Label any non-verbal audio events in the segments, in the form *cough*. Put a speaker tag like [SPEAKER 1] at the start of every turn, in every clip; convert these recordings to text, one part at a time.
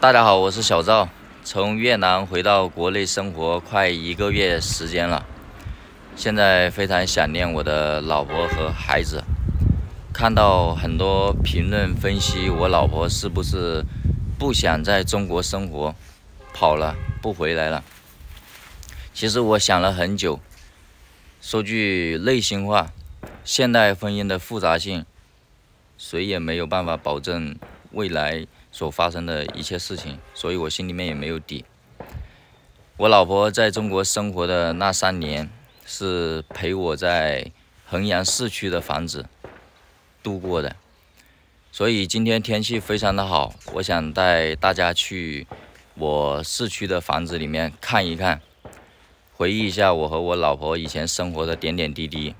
[SPEAKER 1] 大家好，我是小赵，从越南回到国内生活快一个月时间了，现在非常想念我的老婆和孩子。看到很多评论分析，我老婆是不是不想在中国生活，跑了不回来了？其实我想了很久，说句内心话，现代婚姻的复杂性，谁也没有办法保证未来。所发生的一切事情，所以我心里面也没有底。我老婆在中国生活的那三年，是陪我在衡阳市区的房子度过的。所以今天天气非常的好，我想带大家去我市区的房子里面看一看，回忆一下我和我老婆以前生活的点点滴滴。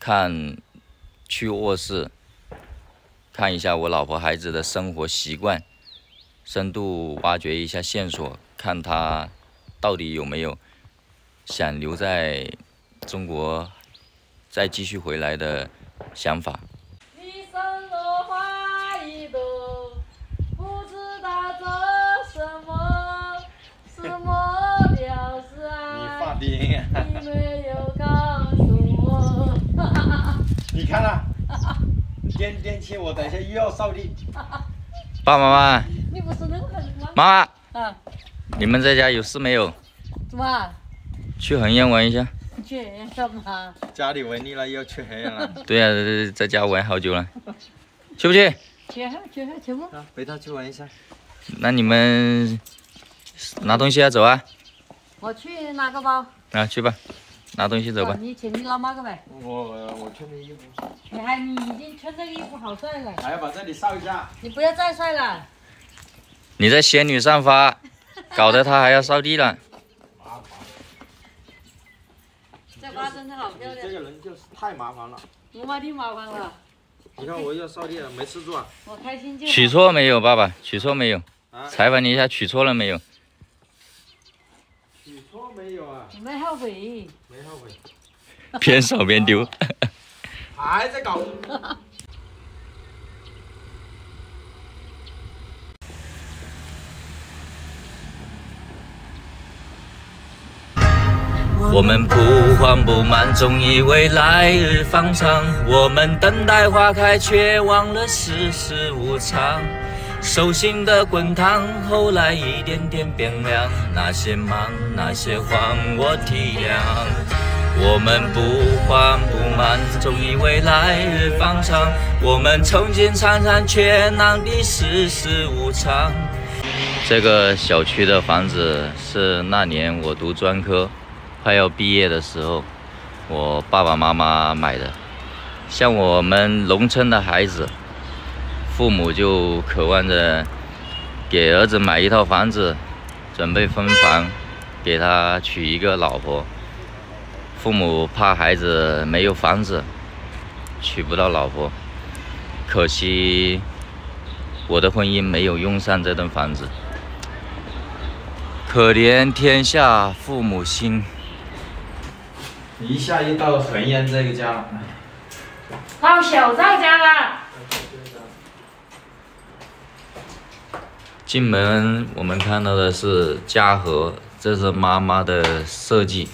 [SPEAKER 1] 看，去卧室。看一下我老婆孩子的生活习惯，深度挖掘一下线索，看他到底有没有想留在中国再继续回来的想法。
[SPEAKER 2] 一生落花一朵，不知道做什么，什么表示爱。
[SPEAKER 3] 你放低
[SPEAKER 2] 你没有告诉我。*laughs*
[SPEAKER 3] 你看了？电电器，我等一下又要扫地。
[SPEAKER 1] 爸爸妈妈，
[SPEAKER 2] 你不是那个
[SPEAKER 1] 妈妈，
[SPEAKER 2] 啊？
[SPEAKER 1] 你们在家有事没有？
[SPEAKER 2] 怎么？
[SPEAKER 1] 去衡阳玩一下。
[SPEAKER 2] 去衡阳干嘛？
[SPEAKER 3] 家里玩腻了，又去衡阳了。
[SPEAKER 1] 对呀，在家玩好久了。去不去？
[SPEAKER 2] 去去去不？
[SPEAKER 3] 啊，陪他去玩一下。
[SPEAKER 1] 那你们拿东西啊，走啊。
[SPEAKER 2] 我去拿个包。
[SPEAKER 1] 啊，去吧。拿东西走吧。
[SPEAKER 2] 你请你老妈个呗。
[SPEAKER 3] 我我穿的衣服。
[SPEAKER 2] 你还你已经穿这个衣服好帅了。
[SPEAKER 3] 还要把这里扫一下。
[SPEAKER 2] 你不要再晒了。
[SPEAKER 1] 你在仙女散发，搞得他还要扫地了。
[SPEAKER 2] 这花真的好漂亮。
[SPEAKER 3] 这个人就是太麻烦了。
[SPEAKER 2] 我妈挺麻烦了。
[SPEAKER 3] 你看我要扫地了，没事做啊。
[SPEAKER 2] 我开心就。
[SPEAKER 1] 取错没有，爸爸？取错没有？采访你一下，取错了没有？
[SPEAKER 3] 没有啊，
[SPEAKER 2] 没后悔，
[SPEAKER 3] 没后悔，
[SPEAKER 1] 边扫边丢，
[SPEAKER 3] 还在搞。
[SPEAKER 1] 我们不慌不忙，总以为来日方长。我们等待花开，却忘了世事无常。手心的滚烫，后来一点点变凉。那些忙，那些慌，我体谅。我们不慌不忙，总以为来日方长。我们曾经常常，却难敌世事无常。这个小区的房子是那年我读专科，快要毕业的时候，我爸爸妈妈买的。像我们农村的孩子。父母就渴望着给儿子买一套房子，准备分房，给他娶一个老婆。父母怕孩子没有房子，娶不到老婆。可惜我的婚姻没有用上这栋房子。可怜天下父母心。
[SPEAKER 3] 一下又到衡阳这个家了。
[SPEAKER 2] 到小赵家了。
[SPEAKER 1] 进门，我们看到的是家和，这是妈妈的设计，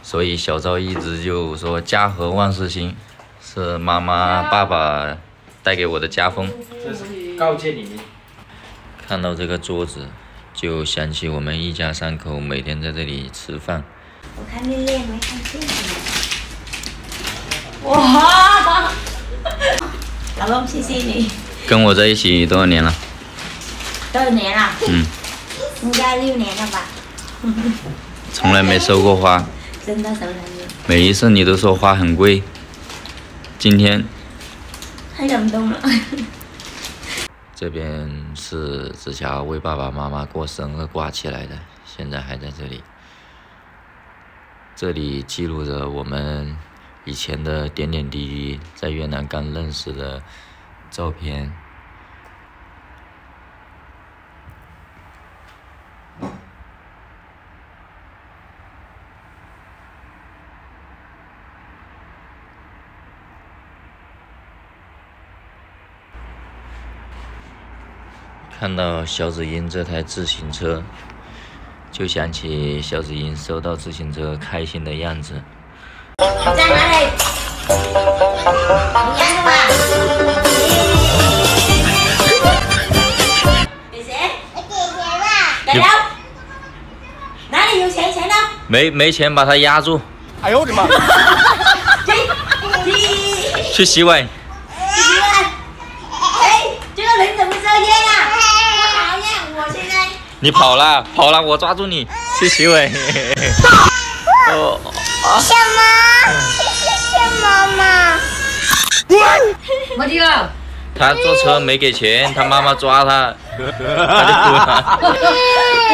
[SPEAKER 1] 所以小赵一直就说“家和万事兴”，是妈妈、爸爸带给我的家风。
[SPEAKER 3] 这是告诫你们。
[SPEAKER 1] 看到这个桌子，就想起我们一家三口每天在这里吃饭。
[SPEAKER 4] 我看你脸没看清楚。
[SPEAKER 2] 哇！*laughs*
[SPEAKER 4] 老公，谢谢你。
[SPEAKER 1] 跟我在一起多少年了？
[SPEAKER 4] 多少年了，
[SPEAKER 1] 嗯，
[SPEAKER 4] 应该六年了吧。
[SPEAKER 1] 从来没收过花，
[SPEAKER 4] 真的从来没有。
[SPEAKER 1] 每一次你都说花很贵，今天
[SPEAKER 4] 太感动了。
[SPEAKER 1] 这边是子乔为爸爸妈妈过生日挂起来的，现在还在这里。这里记录着我们以前的点点滴滴，在越南刚认识的照片。看到小紫英这台自行车，就想起小紫英收到自行车开心的样子。
[SPEAKER 4] 在哪里？你看吧。给谁？我给钱了。给了。哪里有钱？钱呢？
[SPEAKER 1] 没没钱，把它压住，
[SPEAKER 3] 哎呦我的妈！*laughs*
[SPEAKER 4] 去去
[SPEAKER 1] 去洗碗。
[SPEAKER 4] 去洗碗。哎，这个人怎么这样呀？不好呀！我现在
[SPEAKER 1] 你跑了，跑了，我抓住你，去洗碗。*laughs* 哦，
[SPEAKER 5] 什么？这是什么嘛？
[SPEAKER 2] 没听了。
[SPEAKER 1] 他坐车没给钱，他妈妈抓他，他就哭了。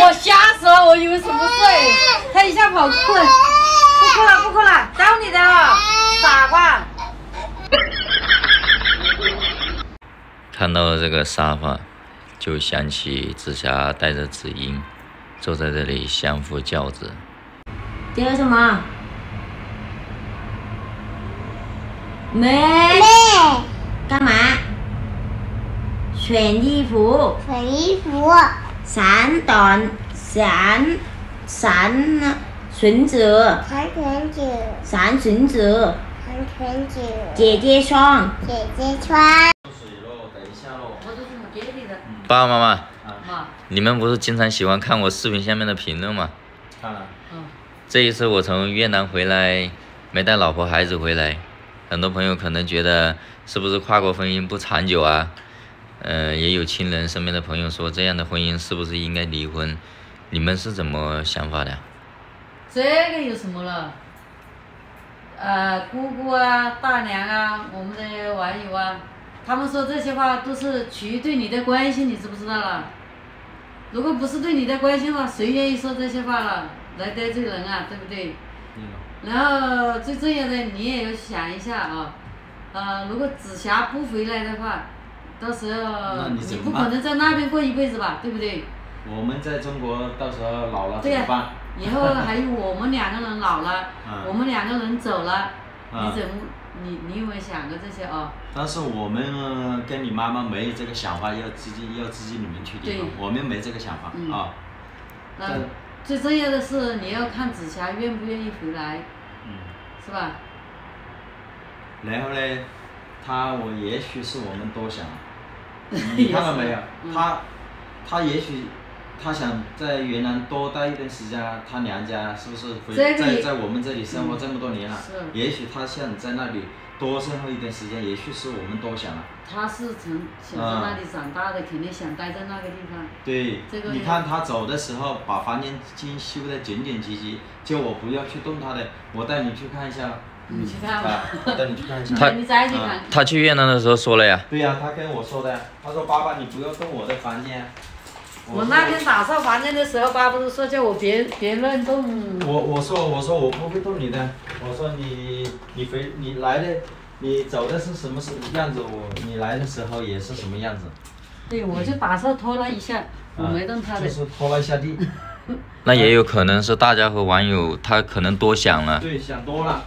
[SPEAKER 2] 我吓死了，我以为什么事？他一下跑哭了，不哭了，不哭了，找你的了，傻瓜。
[SPEAKER 1] 看到了这个沙发，就想起紫霞带着紫英坐在这里相夫教子。
[SPEAKER 4] 这个什么？妹
[SPEAKER 5] 妹，
[SPEAKER 4] 干嘛？选衣服，
[SPEAKER 5] 选衣服，
[SPEAKER 4] 散短闪闪裙子，
[SPEAKER 5] 长裙子，
[SPEAKER 4] 散裙子，
[SPEAKER 5] 长裙子，
[SPEAKER 4] 姐姐穿。
[SPEAKER 5] 姐姐穿。
[SPEAKER 1] 爸爸妈妈，
[SPEAKER 2] 妈，
[SPEAKER 1] 你们不是经常喜欢看我视频下面的评论吗？
[SPEAKER 3] 看了，
[SPEAKER 2] 嗯，
[SPEAKER 1] 这一次我从越南回来，没带老婆孩子回来，很多朋友可能觉得是不是跨国婚姻不长久啊？呃，也有亲人身边的朋友说这样的婚姻是不是应该离婚？你们是怎么想法的？
[SPEAKER 2] 这个有什么了？呃，姑姑啊，大娘啊，我们的网友啊，他们说这些话都是出于对你的关心，你知不知道了？如果不是对你的关心的话，谁愿意说这些话了？来得罪人啊，对不对？嗯然后最重要的，你也要想一下啊，呃，如果紫霞不回来的话，到时候
[SPEAKER 3] 你
[SPEAKER 2] 不可能在那边过一辈子吧，对不对？
[SPEAKER 3] 我们在中国到时候老了怎么办？
[SPEAKER 2] 以后还有我们两个人老了，
[SPEAKER 3] 嗯 *laughs*
[SPEAKER 2] 我们两个人走了，
[SPEAKER 3] 嗯
[SPEAKER 2] 你怎么你你有没有想过这些哦？
[SPEAKER 3] 但是我们呃跟你妈妈没有这个想法，要自己要自己你们去地方，我们没这个想法
[SPEAKER 2] 嗯
[SPEAKER 3] 啊。
[SPEAKER 2] 那
[SPEAKER 3] 这
[SPEAKER 2] 最重要的是你要看紫霞愿不愿意回来，
[SPEAKER 3] 嗯，
[SPEAKER 2] 是吧？
[SPEAKER 3] 然后呢，他我也许是我们多想，*laughs* 你看到没有？
[SPEAKER 2] 嗯
[SPEAKER 3] 他他也许他想在云南多待一段时间啊，他娘家是不是在在我们这里生活
[SPEAKER 2] 嗯
[SPEAKER 3] 这么多年了？
[SPEAKER 2] 是
[SPEAKER 3] 也许他想在那里多生活一段时间，也许是我们多想了。
[SPEAKER 2] 他是从小在那里长大的，肯定想待在那个地方。
[SPEAKER 3] 对
[SPEAKER 2] 这个，
[SPEAKER 3] 你看他走的时候把房间经修得整整齐齐，叫我不要去动他的，我带你去看一下。
[SPEAKER 2] 你去看吧
[SPEAKER 3] 啊，，带你去看一下。
[SPEAKER 1] 他。他去越南的时候说了呀，
[SPEAKER 3] 对呀、他跟我说的，他说爸爸你不要动我的房间。说
[SPEAKER 2] 我那天打扫房间的时候，爸不是说叫我别别乱动。
[SPEAKER 3] 我我说我说我不会动你的，我说你你回你来的，你走的是什么是样子，我你来的时候也是什么样子。
[SPEAKER 2] 对，我就打扫拖了一下，我没动他的
[SPEAKER 3] 就。是拖了一下地。
[SPEAKER 1] 那也有可能是大家和网友他可能多想了。
[SPEAKER 3] 对，想多了。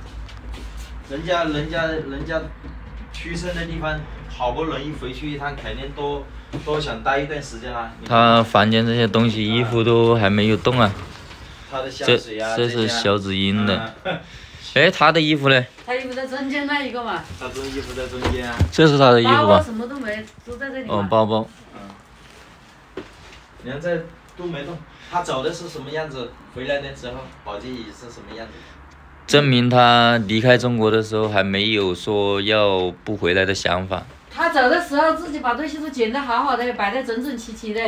[SPEAKER 3] 人家人家人家出生的地方，好不容易回去一趟，肯定多多想待一段时间啊。
[SPEAKER 1] 他房间这些东西衣服都还没有动啊。
[SPEAKER 3] 他的香
[SPEAKER 1] 这
[SPEAKER 3] 水啊，
[SPEAKER 1] 这是小紫英的。*laughs*
[SPEAKER 3] 嗯
[SPEAKER 1] 哎，他的衣服呢？
[SPEAKER 2] 他衣服在中间那一个嘛，
[SPEAKER 3] 他这衣服在中间啊。
[SPEAKER 1] 这是他的衣服吧？
[SPEAKER 2] 包包什么都没，都在这里
[SPEAKER 1] 哦，包。包嗯。
[SPEAKER 3] 你看这都没动，他走的是什么样子？回来的时候，宝鸡椅是什么样子？
[SPEAKER 1] 证明他离开中国的时候还没有说要不回来的想法。
[SPEAKER 2] 他走的时候自己把东西都捡得好好的，摆得整整齐齐的。